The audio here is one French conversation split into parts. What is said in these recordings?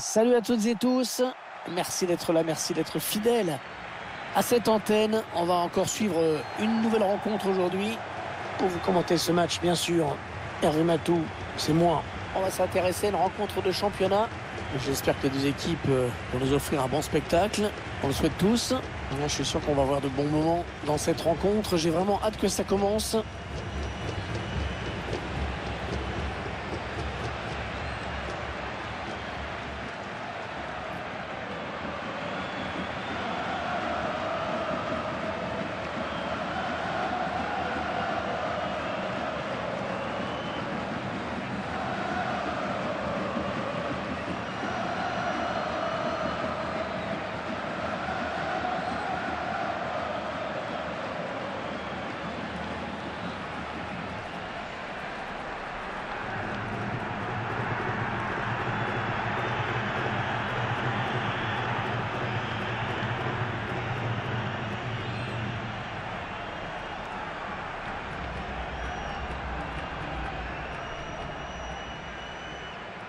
Salut à toutes et tous. Merci d'être là, merci d'être fidèle à cette antenne. On va encore suivre une nouvelle rencontre aujourd'hui. Pour vous commenter ce match, bien sûr, Hervé Matou, c'est moi. On va s'intéresser à une rencontre de championnat. J'espère que les deux équipes euh, vont nous offrir un bon spectacle. On le souhaite tous. Je suis sûr qu'on va avoir de bons moments dans cette rencontre. J'ai vraiment hâte que ça commence.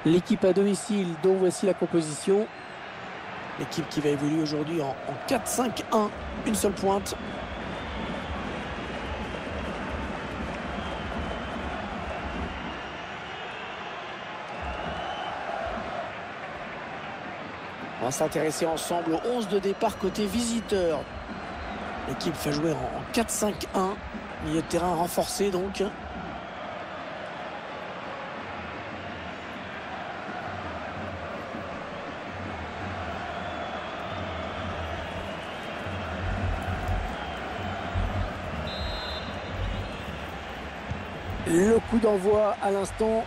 L'équipe à domicile dont voici la composition. L'équipe qui va évoluer aujourd'hui en, en 4-5-1, une seule pointe. On va s'intéresser ensemble au 11 de départ côté visiteur. L'équipe fait jouer en 4-5-1. Milieu de terrain renforcé donc. Le coup d'envoi à l'instant.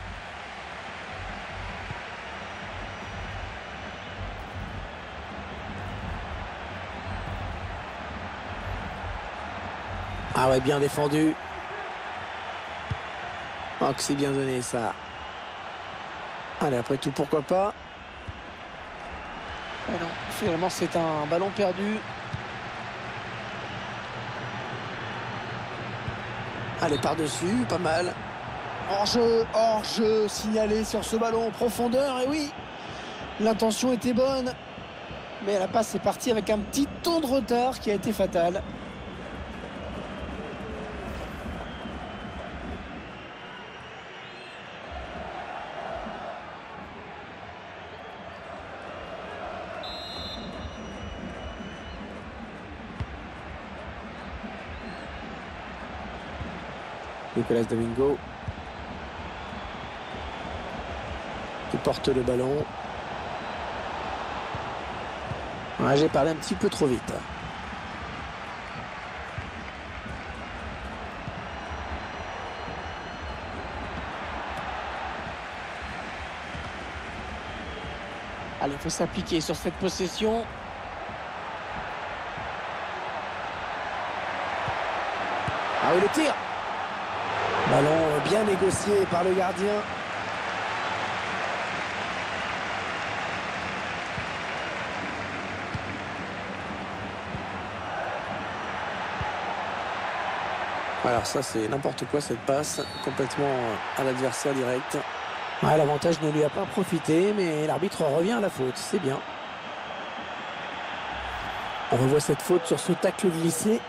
Ah ouais, bien défendu. Oh, que c'est bien donné ça. Allez, après tout, pourquoi pas? Non, finalement, c'est un ballon perdu. Allez, par-dessus, pas mal. Hors-jeu, hors-jeu, signalé sur ce ballon en profondeur. Et oui, l'intention était bonne. Mais la passe est partie avec un petit temps de retard qui a été fatal. Nicolas Domingo qui porte le ballon. J'ai parlé un petit peu trop vite. Allez, il faut s'appliquer sur cette possession. Ah oui, le tir Ballon bien négocié par le gardien. Alors ça c'est n'importe quoi cette passe, complètement à l'adversaire direct. Ouais, L'avantage ne lui a pas profité, mais l'arbitre revient à la faute, c'est bien. On revoit cette faute sur ce tacle glissé.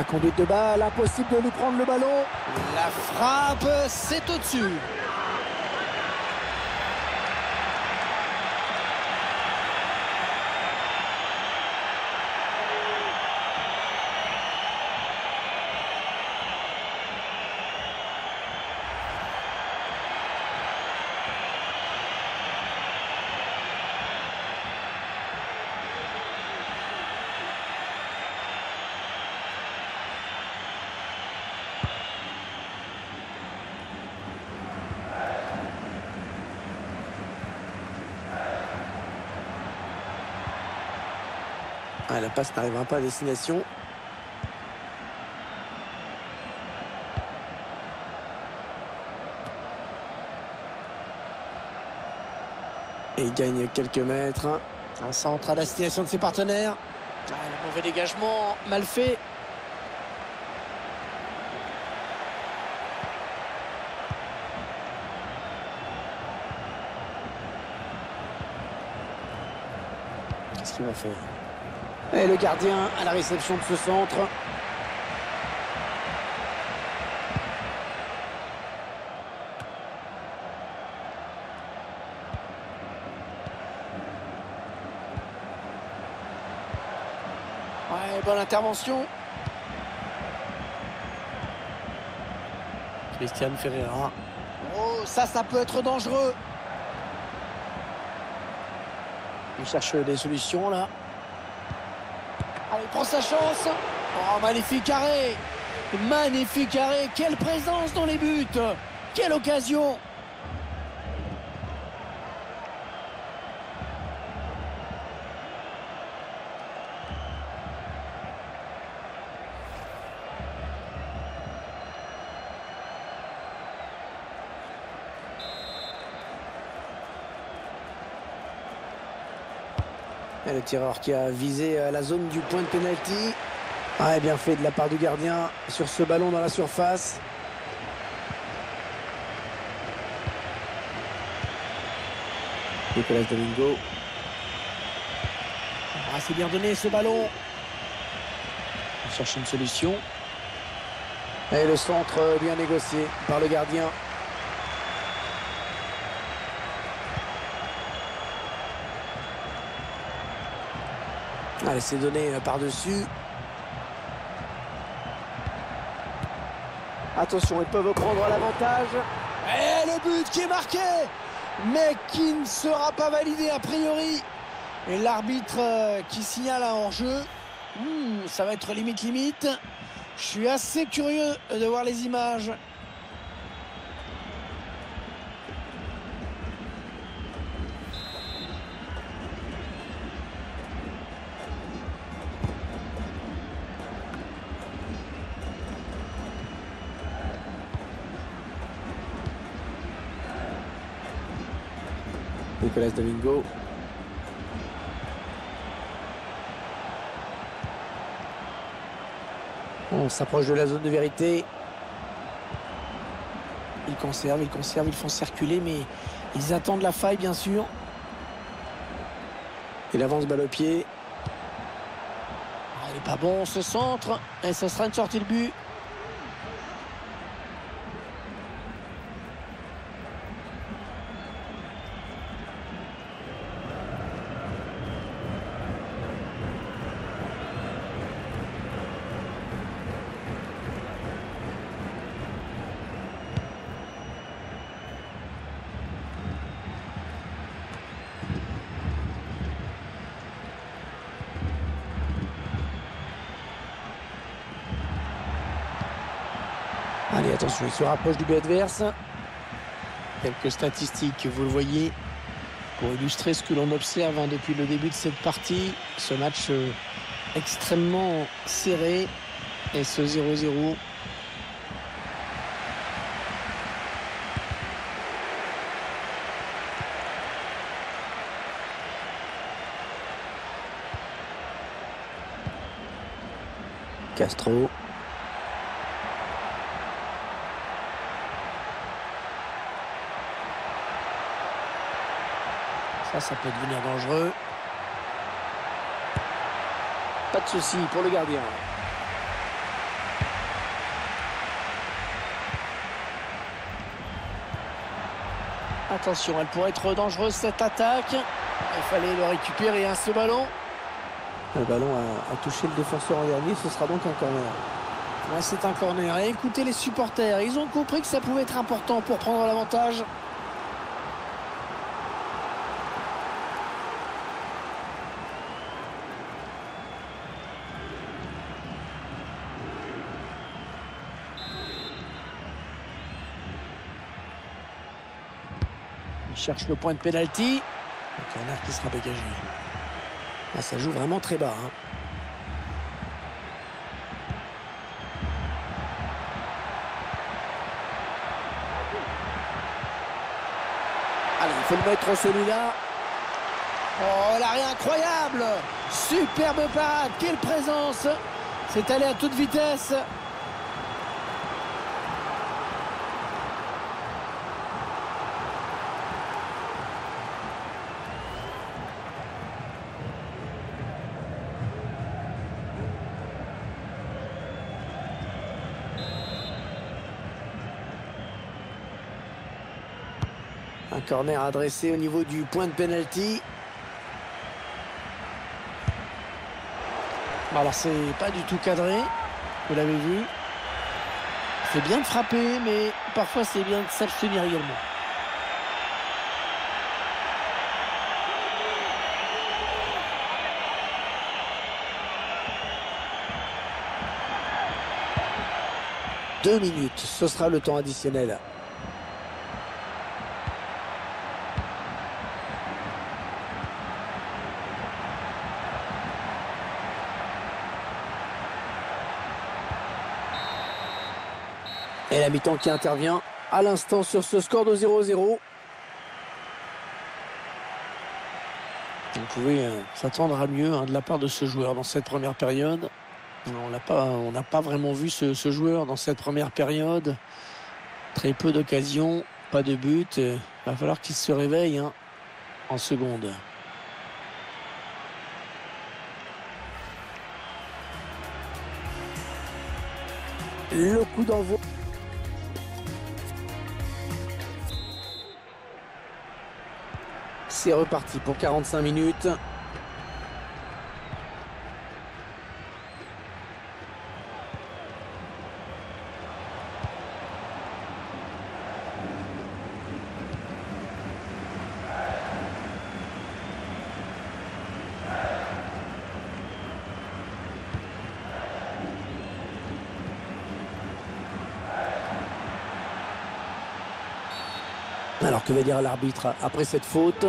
La conduite de balle, impossible de lui prendre le ballon. La frappe, c'est au-dessus. La passe n'arrivera pas à destination. Et il gagne quelques mètres. Un centre à destination de ses partenaires. Ah, le mauvais dégagement, mal fait. Qu'est-ce qu'il va faire? Et le gardien à la réception de ce centre. Ouais, bonne intervention. Christian Ferreira. Oh, ça, ça peut être dangereux. Il cherche des solutions là. Il prend sa chance. Oh, magnifique arrêt. Magnifique arrêt. Quelle présence dans les buts. Quelle occasion. Le tireur qui a visé euh, la zone du point de pénalty. Ah, bien fait de la part du gardien sur ce ballon dans la surface. Nicolas Domingo. Ah, c'est bien donné ce ballon. On cherche une solution. Et le centre bien négocié par le gardien. Allez, c'est donné par-dessus. Attention, ils peuvent prendre l'avantage. Et le but qui est marqué, mais qui ne sera pas validé a priori. Et l'arbitre euh, qui signale un hors-jeu. Hmm, ça va être limite limite. Je suis assez curieux de voir les images. On s'approche de la zone de vérité. Ils conservent, ils conservent, ils font circuler, mais ils attendent la faille, bien sûr. Il avance balle au pied. Ah, il n'est pas bon, ce centre. Et ce sera une sortie de but. Il se rapproche du but adverse. Quelques statistiques, vous le voyez, pour illustrer ce que l'on observe hein, depuis le début de cette partie. Ce match euh, extrêmement serré et ce 0-0. Castro. Ça, ça peut devenir dangereux. Pas de souci pour le gardien. Attention, elle pourrait être dangereuse cette attaque. Il fallait le récupérer, hein, ce ballon. Le ballon a, a, touché le défenseur en dernier, ce sera donc un corner. Ouais, c'est un corner. Et écoutez les supporters, ils ont compris que ça pouvait être important pour prendre l'avantage. cherche le point de pénalty. Le corner qui sera dégagé. Ah, ça joue vraiment très bas. Hein. Allez, il faut le mettre celui-là. Oh, l'arrêt incroyable Superbe parade, quelle présence C'est allé à toute vitesse corner adressé au niveau du point de pénalty. Alors c'est pas du tout cadré, vous l'avez vu. C'est bien de frapper, mais parfois c'est bien de s'abstenir également. Deux minutes, ce sera le temps additionnel. Et qui intervient à l'instant sur ce score de 0-0. On pouvait euh, s'attendre à mieux hein, de la part de ce joueur dans cette première période. On n'a pas, pas vraiment vu ce, joueur dans cette première période. Très peu d'occasions, pas de but. Il va falloir qu'il se réveille hein, en seconde. Le coup d'envoi. C'est reparti pour 45 minutes. Va dire l'arbitre après cette faute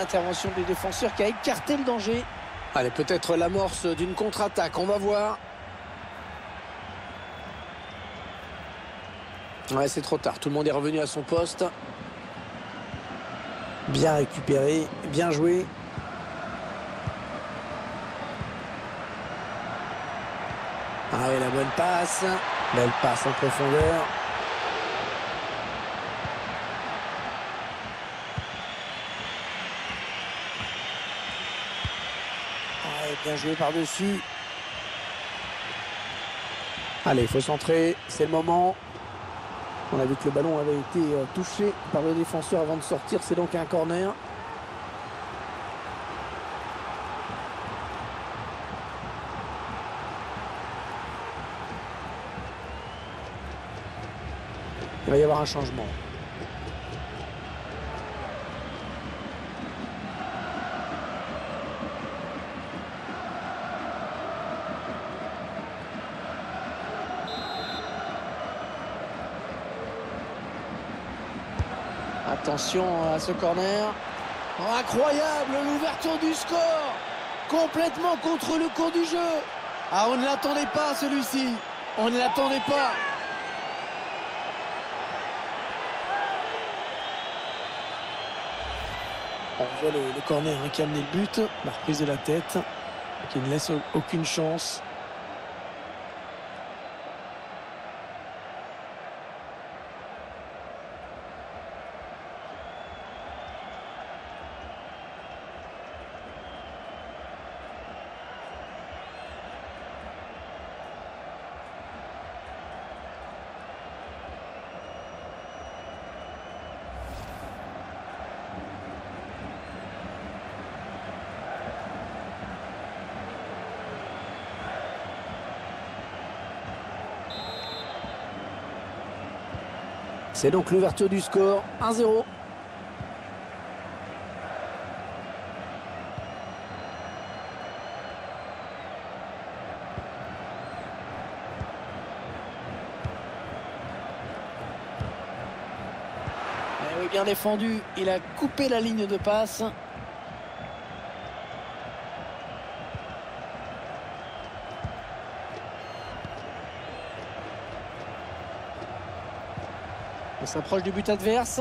Bonne intervention des défenseurs qui a écarté le danger. Allez, peut-être l'amorce d'une contre-attaque, on va voir. Ouais, c'est trop tard, tout le monde est revenu à son poste. Bien récupéré, bien joué. Ah la bonne passe. Belle passe en profondeur. Bien joué par-dessus. Allez, il faut centrer, c'est le moment. On a vu que le ballon avait été touché par le défenseur avant de sortir, c'est donc un corner. Il va y avoir un changement. Attention à ce corner. Incroyable l'ouverture du score. Complètement contre le cours du jeu. Ah, on ne l'attendait pas celui-ci. On ne l'attendait pas. On voit le, le corner hein, qui a amené le but. La reprise de la tête. Qui ne laisse aucune chance. C'est donc l'ouverture du score 1-0. Eh bien défendu. Il a coupé la ligne de passe. S'approche du but adverse.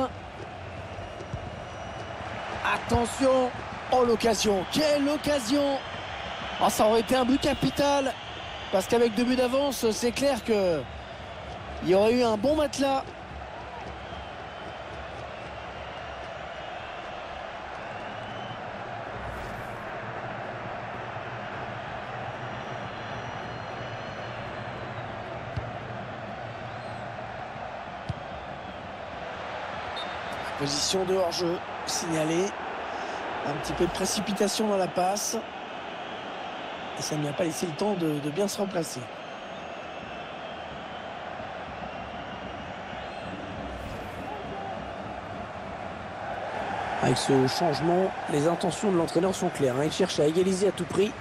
Attention Oh l'occasion Quelle occasion oh, Ça aurait été un but capital Parce qu'avec deux buts d'avance, c'est clair que il y aurait eu un bon matelas. Position de hors-jeu signalée. Un petit peu de précipitation dans la passe. Et ça ne lui a pas laissé le temps de, de bien se remplacer. Avec ce changement, les intentions de l'entraîneur sont claires. hein. Il cherche à égaliser à tout prix.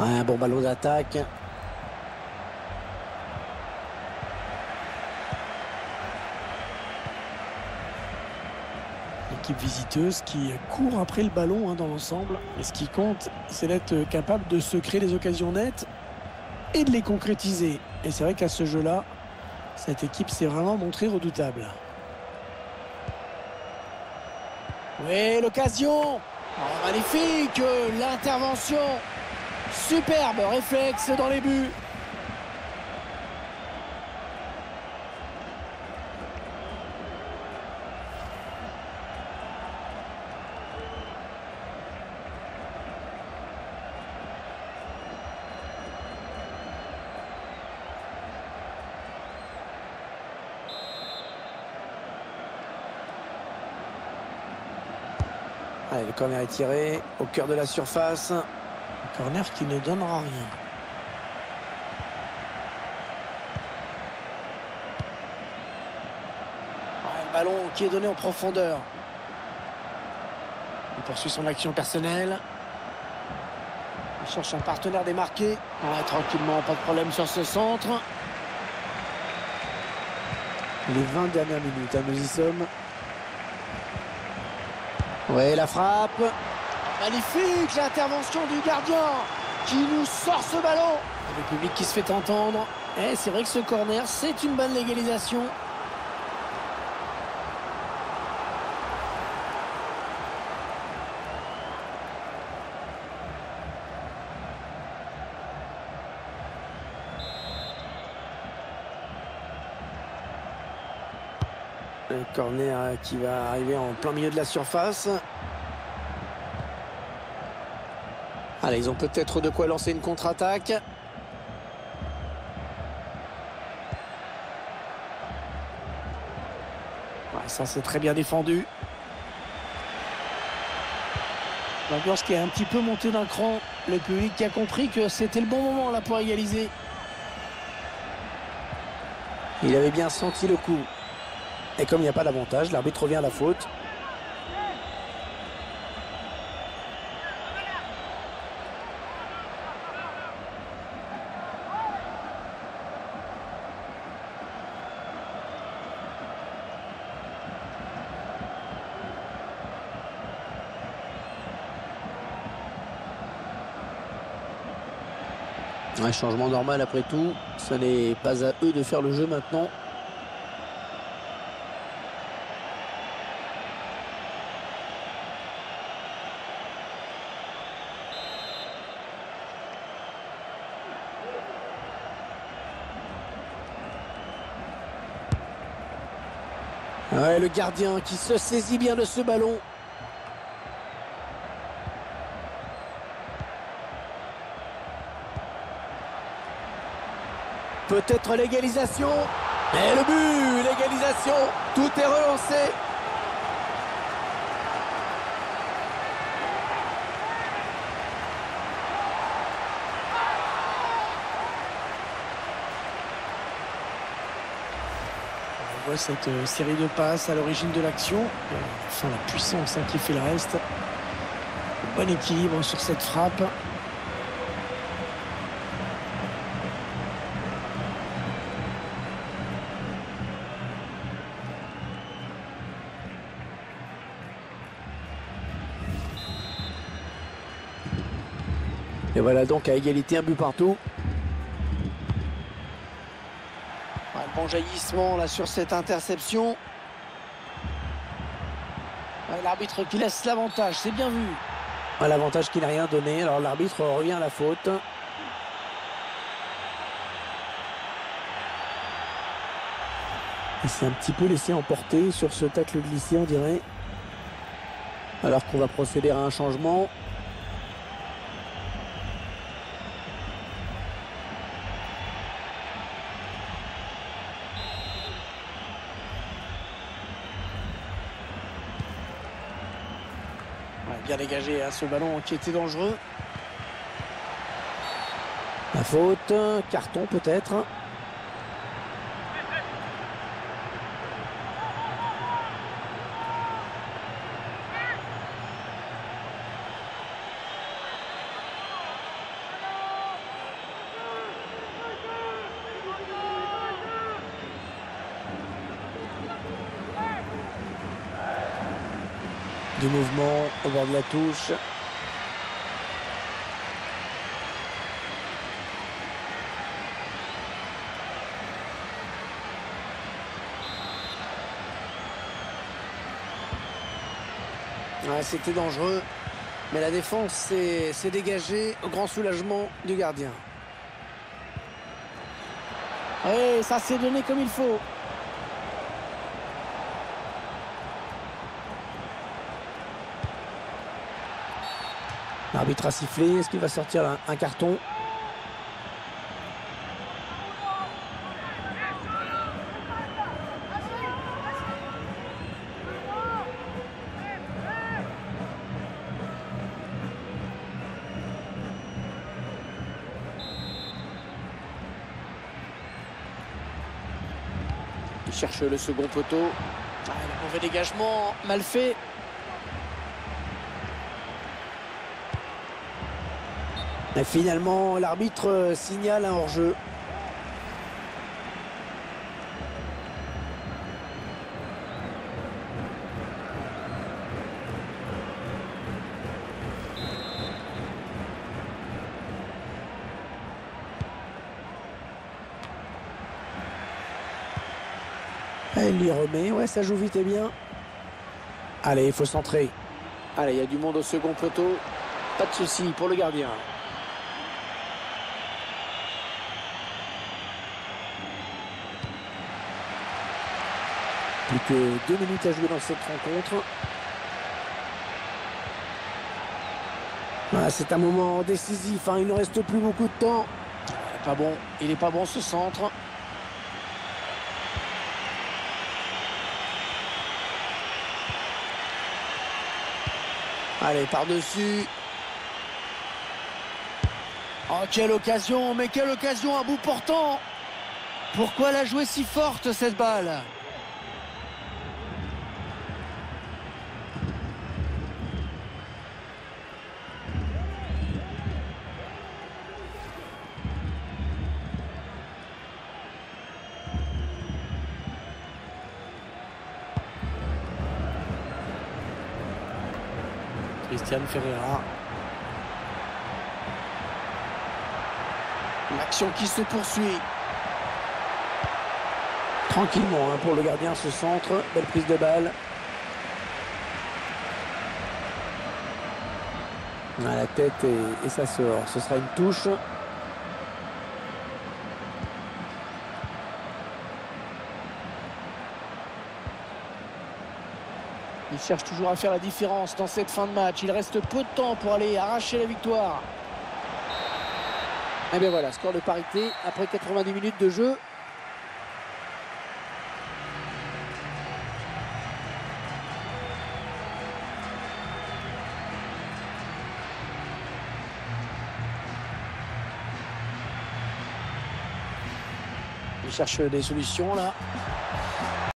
Un bon ballon d'attaque. L'équipe visiteuse qui court après le ballon hein, dans l'ensemble. Et ce qui compte, c'est d'être capable de se créer des occasions nettes et de les concrétiser. Et c'est vrai qu'à ce jeu-là, cette équipe s'est vraiment montrée redoutable. Oui, l'occasion Oh, Magnifique L'intervention Superbe réflexe dans les buts Allez, le corner est tiré au cœur de la surface. Corner qui ne donnera rien. Ouais, le ballon qui est donné en profondeur. Il poursuit son action personnelle. Il cherche un partenaire démarqué. Ouais, tranquillement, pas de problème sur ce centre. Les 20 dernières minutes, hein, nous y sommes. Oui, la frappe. Magnifique l'intervention du gardien qui nous sort ce ballon. Le public qui se fait entendre. Et c'est vrai que ce corner, c'est une bonne légalisation. Le corner qui va arriver en plein milieu de la surface. Allez, ils ont peut-être de quoi lancer une contre-attaque. Ça, c'est très bien défendu. L'ambiance qui est un petit peu montée d'un cran. Le public qui a compris que c'était le bon moment là pour égaliser. Il avait bien senti le coup. Et comme il n'y a pas d'avantage, l'arbitre revient à la faute. Un changement normal après tout. Ce n'est pas à eux de faire le jeu maintenant. Ouais, le gardien qui se saisit bien de ce ballon. Peut-être l'égalisation. Et le but, l'égalisation. Tout est relancé. On voit cette euh, série de passes à l'origine de l'action. Euh, enfin, la puissance hein, qui fait le reste. Bon équilibre sur cette frappe. Et voilà donc à égalité, un but partout. bon jaillissement là sur cette interception. L'arbitre qui laisse l'avantage, c'est bien vu. L'avantage qui n'a rien donné, alors l'arbitre revient à la faute. Il s'est un petit peu laissé emporter sur ce tacle glissé, on dirait. Alors qu'on va procéder à un changement. Bien dégagé à ce ballon qui était dangereux. La faute, carton peut-être. du mouvement au de la touche. C'était dangereux, mais la défense s'est dégagée au grand soulagement du gardien. Et ça s'est donné comme il faut. L'arbitre a sifflé. Est-ce qu'il va sortir un, carton Il cherche le second poteau. Ah, mauvais dégagement, mal fait. Finalement, l'arbitre euh, signale un hors-jeu. Elle lui remet, ouais ça joue vite et bien. Allez, il faut centrer. Allez, il y a du monde au second poteau. Pas de souci pour le gardien. Plus que deux minutes à jouer dans cette rencontre. Ah, c'est un moment décisif, hein. il ne reste plus beaucoup de temps. Pas bon, il n'est pas bon ce centre. Allez, par-dessus. Oh, quelle occasion, mais quelle occasion à bout portant Pourquoi la jouer si forte, cette balle? Ferreira. L'action qui se poursuit. Tranquillement hein, pour le gardien ce centre. Belle prise de balle. À la tête et ça sort. Ce sera une touche. Il cherche toujours à faire la différence dans cette fin de match. Il reste peu de temps pour aller arracher la victoire. Et bien voilà, score de parité après 90 minutes de jeu. Il cherche des solutions là.